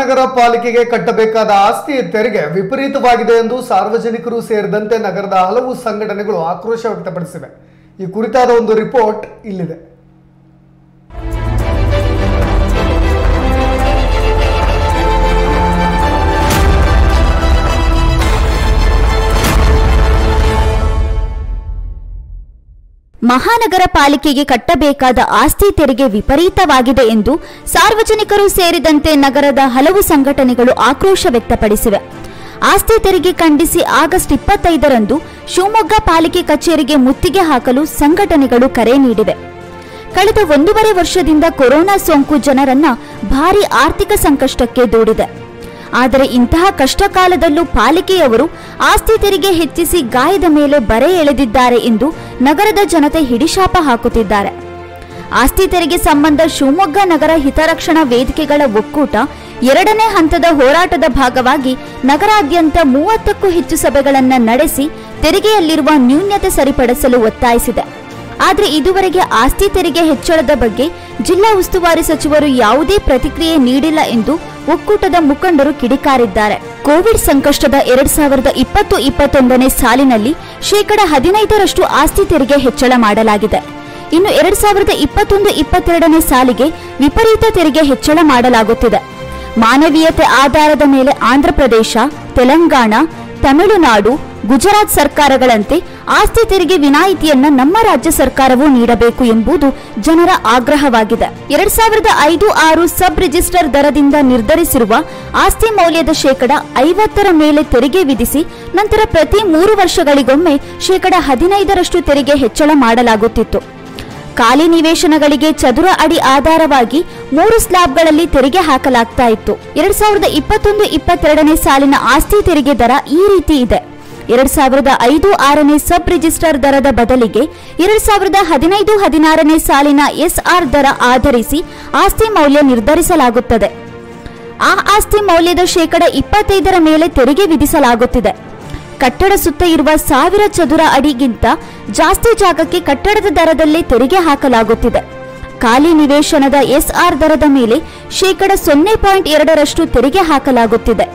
ನಗರ ಪಾಲಿಕೆಗೆ ಕಟ್ಟಬೇಕಾದ ಆಸ್ತಿ ತೆರಿಗೆ ವಿಪರೀತವಾಗಿದೆ ಎಂದು ಸಾರ್ವಜನಿಕರು ಸೇರಿದಂತೆ ನಗರದ ಹಲವು ಸಂಘಟನೆಗಳು ಆಕ್ರೋಶ ವ್ಯಕ್ತಪಡಿಸಿವೆ. ಈ ಕುರಿತಾದ ಒಂದು ರಿಪೋರ್ಟ್ ಇಲ್ಲಿದೆ. ಮಹಾನಗರ ಪಾಲಿಕೆಗೆ ಕಟ್ಟಬೇಕಾದ ಆಸ್ತಿ ತೆರಿಗೆ ವಿಪರೀತವಾಗಿದೆ ಎಂದು ಸಾರ್ವಜನಿಕರು ಸೇರಿದಂತೆ ನಗರದ ಹಲವು ಸಂಘಟನೆಗಳು ಆಕ್ರೋಶ ವ್ಯಕ್ತಪಡಿಸಿವೆ. ಆಸ್ತಿ ತೆರಿಗೆ ಖಂಡಿಸಿ ಆಗಸ್ಟ್ ಇಪ್ಪತ್ತೈದರಂದು ಶಿವಮೊಗ್ಗ ಪಾಲಿಕೆ ಕಚೇರಿಗೆ ಮುತ್ತಿಗೆ ಹಾಕಲು ಸಂಘಟನೆಗಳು ಕರೆ ನೀಡಿವೆ. ಕಳೆದ ಒಂದೂವರೆ ವರ್ಷದಿಂದ ಕೊರೋನಾ ಸೋಂಕು ಜನರನ್ನ ಭಾರಿ ಆರ್ಥಿಕ ಸಂಕಷ್ಟಕ್ಕೆ ದೂಡಿದೆ. ಆದರೆ ಇಂತಹ ಕಷ್ಟ ಕಾಲದಲ್ಲೂ ಪಾಲಿಕೆಯವರು ಆಸ್ತಿ ತೆರಿಗೆ ಹೆಚ್ಚಿಸಿ ಗಾಯದ ಮೇಲೆ ಬರೆ ಎಳೆದಿದ್ದಾರೆ ಎಂದು ನಗರದ ಜನತೆ ಹಿಡಿಶಾಪ ಹಾಕುತ್ತಿದ್ದಾರೆ. ಆಸ್ತಿ ತೆರಿಗೆ ಸಂಬಂಧ ಶಿವಮೊಗ್ಗ ನಗರ ಹಿತರಕ್ಷಣಾ ವೇದಿಕೆಗಳ ಒಕ್ಕೂಟ ಎರಡನೇ ಹಂತದ ಹೋರಾಟದ ಭಾಗವಾಗಿ ನಗರಾದ್ಯಂತ ಮೂವತ್ತಕ್ಕೂ ಹೆಚ್ಚು ಸಭೆಗಳನ್ನು ನಡೆಸಿ ತೆರಿಗೆಯಲ್ಲಿರುವ ನ್ಯೂನ್ಯತೆ ಸರಿಪಡಿಸಲು ಒತ್ತಾಯಿಸಿದೆ. ಆದರೆ ಇದುವರೆಗೆ ಆಸ್ತಿ ತೆರಿಗೆ ಹೆಚ್ಚಳದ ಬಗ್ಗೆ ಜಿಲ್ಲಾ ಉಸ್ತುವಾರಿ ಸಚಿವರು ಯಾವುದೇ ಪ್ರತಿಕ್ರಿಯೆ ನೀಡಿಲ್ಲ ಎಂದು ಒಕ್ಕೂಟದ ಮುಖಂಡರು ಕಿಡಿಕಾರಿದ್ದಾರೆ. ಕೋವಿಡ್ ಸಂಕಷ್ಟದ ಎರಡ್ ಸಾವಿರದ ಇಪ್ಪತ್ತು ಇಪ್ಪತ್ತೊಂದನೇ ಸಾಲಿನಲ್ಲಿ ಶೇಕಡ ಹದಿನೈದರಷ್ಟು ಆಸ್ತಿ ತೆರಿಗೆ ಹೆಚ್ಚಳ ಮಾಡಲಾಗಿದೆ. ಇನ್ನು ಎರಡ್ ಸಾವಿರದ ಇಪ್ಪತ್ತೊಂದು ಇಪ್ಪತ್ತೆರಡನೇ ಸಾಲಿಗೆ ವಿಪರೀತ ತೆರಿಗೆ ಹೆಚ್ಚಳ ಮಾಡಲಾಗುತ್ತಿದೆ. ಮಾನವೀಯತೆ ಆಧಾರದ ಮೇಲೆ ಆಂಧ್ರಪ್ರದೇಶ, ತೆಲಂಗಾಣ, ತಮಿಳುನಾಡು ಗುಜರಾತ್ ಸರ್ಕಾರಗಳಂತೆ ಆಸ್ತಿ ತೆರಿಗೆ ವಿನಾಯಿತಿಯನ್ನ ನಮ್ಮ ರಾಜ್ಯ ಸರ್ಕಾರವು ನೀಡಬೇಕು ಎಂಬುದು ಜನರ ಆಗ್ರಹವಾಗಿದೆ. ಎರಡ್ ಸಾವಿರದ ಐದು ಆರು ಸಬ್ ರಿಜಿಸ್ಟರ್ ದರದಿಂದ ನಿರ್ಧರಿಸಿರುವ ಆಸ್ತಿ ಮೌಲ್ಯದ ಶೇಕಡ ಐವತ್ತರ ಮೇಲೆ ತೆರಿಗೆ ವಿಧಿಸಿ ನಂತರ ಪ್ರತಿ ಮೂರು ವರ್ಷಗಳಿಗೊಮ್ಮೆ ಶೇಕಡ ಹದಿನೈದರಷ್ಟು ತೆರಿಗೆ ಹೆಚ್ಚಳ ಮಾಡಲಾಗುತ್ತಿತ್ತು. ಖಾಲಿ ನಿವೇಶನಗಳಿಗೆ ಚದುರ ಅಡಿ ಆಧಾರವಾಗಿ ಮೂರು ಸ್ಲಾಬ್ಗಳಲ್ಲಿ ತೆರಿಗೆ ಹಾಕಲಾಗ್ತಾ ಇತ್ತು. ಎರಡ್ ಸಾವಿರದ ಇಪ್ಪತ್ತೊಂದು ಇಪ್ಪತ್ತೆರಡನೇ ಸಾಲಿನ ಆಸ್ತಿ ತೆರಿಗೆ ದರ ಈ ರೀತಿ ಇದೆ. ಎರಡ್ ಸಾವಿರದ ಐದು ಆರನೇ ಸಬ್ ರಿಜಿಸ್ಟರ್ ದರದ ಬದಲಿಗೆ ಎರಡ್ ಸಾವಿರದ ಹದಿನೈದು ಹದಿನಾರನೇ ಸಾಲಿನ ಎಸ್ಆರ್ ದರ ಆಧರಿಸಿ ಆಸ್ತಿ ಮೌಲ್ಯ ನಿರ್ಧರಿಸಲಾಗುತ್ತದೆ. ಆ ಆಸ್ತಿ ಮೌಲ್ಯದ ಶೇಕಡ ಇಪ್ಪತ್ತೈದರ ಮೇಲೆ ತೆರಿಗೆ ವಿಧಿಸಲಾಗುತ್ತಿದೆ. ಕಟ್ಟಡ ಸುತ್ತ ಇರುವ ಸಾವಿರ ಚದುರ ಅಡಿಗಿಂತ ಜಾಸ್ತಿ ಜಾಗಕ್ಕೆ ಕಟ್ಟಡದ ದರದಲ್ಲೇ ತೆರಿಗೆ ಹಾಕಲಾಗುತ್ತಿದೆ. ಖಾಲಿ ನಿವೇಶನದ ಎಸ್ಆರ್ ದರದ ಮೇಲೆ ಶೇಕಡ ಸೊನ್ನೆ ಪಾಯಿಂಟ್ ಎರಡರಷ್ಟು ತೆರಿಗೆ ಹಾಕಲಾಗುತ್ತಿದೆ.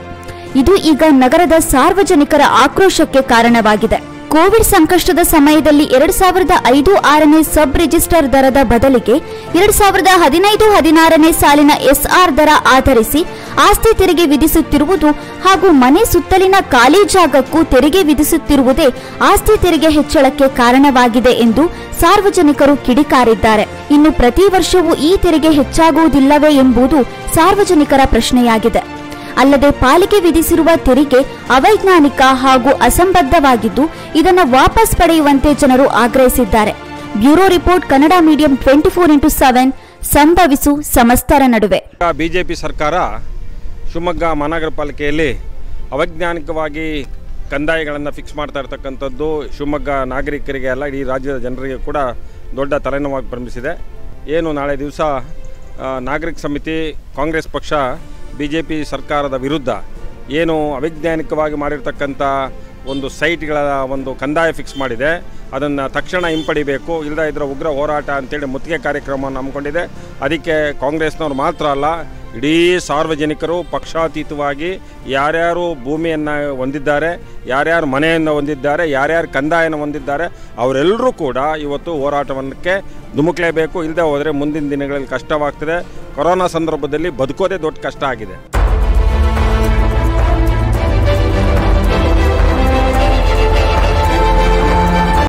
ಇದು ಈಗ ನಗರದ ಸಾರ್ವಜನಿಕರ ಆಕ್ರೋಶಕ್ಕೆ ಕಾರಣವಾಗಿದೆ. ಕೋವಿಡ್ ಸಂಕಷ್ಟದ ಸಮಯದಲ್ಲಿ ಎರಡ್ ಸಾವಿರದ ಐದು ಆರನೇ ಸಬ್ ರಿಜಿಸ್ಟರ್ ದರದ ಬದಲಿಗೆ ಎರಡ್ ಸಾವಿರದ ಹದಿನೈದು ಹದಿನಾರನೇ ಸಾಲಿನ ಎಸ್ಆರ್ ದರ ಆಧರಿಸಿ ಆಸ್ತಿ ತೆರಿಗೆ ವಿಧಿಸುತ್ತಿರುವುದು ಹಾಗೂ ಮನೆ ಸುತ್ತಲಿನ ಖಾಲಿ ಜಾಗಕ್ಕೂ ತೆರಿಗೆ ವಿಧಿಸುತ್ತಿರುವುದೇ ಆಸ್ತಿ ತೆರಿಗೆ ಹೆಚ್ಚಳಕ್ಕೆ ಕಾರಣವಾಗಿದೆ ಎಂದು ಸಾರ್ವಜನಿಕರು ಕಿಡಿಕಾರಿದ್ದಾರೆ. ಇನ್ನು ಪ್ರತಿ ವರ್ಷವೂ ಈ ತೆರಿಗೆ ಹೆಚ್ಚಾಗುವುದಿಲ್ಲವೇ ಎಂಬುದು ಸಾರ್ವಜನಿಕರ ಪ್ರಶ್ನೆಯಾಗಿದೆ. ಅಲ್ಲದೆ ಪಾಲಿಕೆ ವಿಧಿಸಿರುವ ತೆರಿಗೆ ಅವೈಜ್ಞಾನಿಕ ಹಾಗೂ ಅಸಂಬದ್ಧವಾಗಿದ್ದು, ಇದನ್ನು ವಾಪಸ್ ಪಡೆಯುವಂತೆ ಜನರು ಆಗ್ರಹಿಸಿದ್ದಾರೆ. Bureau report, Kannada medium twenty four into seven, ಸಂಭವಿಸು ಸಮಸ್ತರ ನಡುವೆ. ಬಿಜೆಪಿ ಸರ್ಕಾರ ಶಿವಮೊಗ್ಗ ಮಹಾನಗರ ಪಾಲಿಕೆಯಲ್ಲಿ ಅವೈಜ್ಞಾನಿಕವಾಗಿ ಕಂದಾಯಗಳನ್ನು ಫಿಕ್ಸ್ ಮಾಡ್ತಾ ಇರ್ತಕ್ಕಂಥದ್ದು ಶಿವಮೊಗ್ಗ ನಾಗರಿಕರಿಗೆ ಅಲ್ಲ, ಇಡೀ ರಾಜ್ಯದ ಜನರಿಗೆ ಕೂಡ ದೊಡ್ಡ ತಲೆನೋವಾಗಿ ಪರಿಮಿಸಿದೆ ಏನು ನಾಳೆ ದಿವಸ ನಾಗರಿಕ ಸಮಿತಿ, ಕಾಂಗ್ರೆಸ್ ಪಕ್ಷ ಬಿ ಜೆ ಪಿ ಸರ್ಕಾರದ ವಿರುದ್ಧ ಏನು ಅವೈಜ್ಞಾನಿಕವಾಗಿ ಮಾಡಿರ್ತಕ್ಕಂಥ ಒಂದು ಸೈಟ್ಗಳ ಒಂದು ಕಂದಾಯ ಫಿಕ್ಸ್ ಮಾಡಿದೆ. ಅದನ್ನು ತಕ್ಷಣ ಹಿಂಪಡಿಬೇಕು. ಇಲ್ಲದ ಇದ್ರ ಉಗ್ರ ಹೋರಾಟ ಅಂತೇಳಿ ಮುತ್ತಿಗೆ ಕಾರ್ಯಕ್ರಮವನ್ನು ಹಮ್ಮಿಕೊಂಡಿದೆ. ಅದಕ್ಕೆ ಕಾಂಗ್ರೆಸ್ನವ್ರು ಮಾತ್ರ ಅಲ್ಲ ಇಡೀ ಸಾರ್ವಜನಿಕರು ಪಕ್ಷಾತೀತವಾಗಿ ಯಾರ್ಯಾರು ಭೂಮಿಯನ್ನು ಹೊಂದಿದ್ದಾರೆ, ಯಾರ್ಯಾರು ಮನೆಯನ್ನು ಹೊಂದಿದ್ದಾರೆ, ಯಾರ್ಯಾರು ಕಂದಾಯನ ಹೊಂದಿದ್ದಾರೆ ಅವರೆಲ್ಲರೂ ಕೂಡ ಇವತ್ತು ಹೋರಾಟವನ್ನಕ್ಕೆ ಧುಮುಕ್ಲೇಬೇಕು. ಇಲ್ಲದೆ ಹೋದರೆ ಮುಂದಿನ ದಿನಗಳಲ್ಲಿ ಕಷ್ಟವಾಗ್ತದೆ. ಕೊರೋನಾ ಸಂದರ್ಭದಲ್ಲಿ ಬದುಕೋದೇ ದೊಡ್ಡ ಕಷ್ಟ ಆಗಿದೆ.